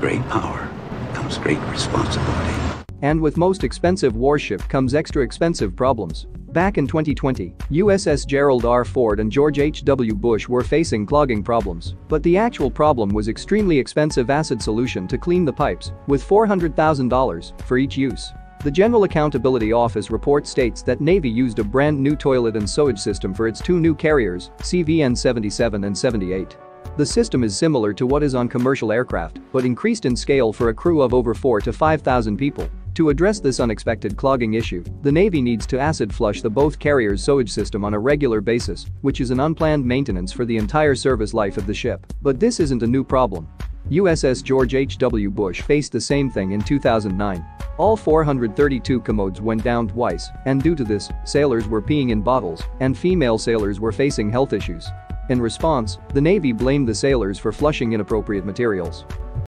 Great power comes great responsibility. And with most expensive warship comes extra expensive problems. Back in 2020, USS Gerald R. Ford and George H.W. Bush were facing clogging problems, but the actual problem was extremely expensive acid solution to clean the pipes, with $400,000 for each use. The General Accountability Office report states that Navy used a brand new toilet and sewage system for its two new carriers, CVN-77 and 78. The system is similar to what is on commercial aircraft, but increased in scale for a crew of over 4 to 5,000 people. To address this unexpected clogging issue, the Navy needs to acid flush the both carriers' sewage system on a regular basis, which is an unplanned maintenance for the entire service life of the ship. But this isn't a new problem. USS George H.W. Bush faced the same thing in 2009. All 432 commodes went down twice, and due to this, sailors were peeing in bottles, and female sailors were facing health issues. In response, the Navy blamed the sailors for flushing inappropriate materials.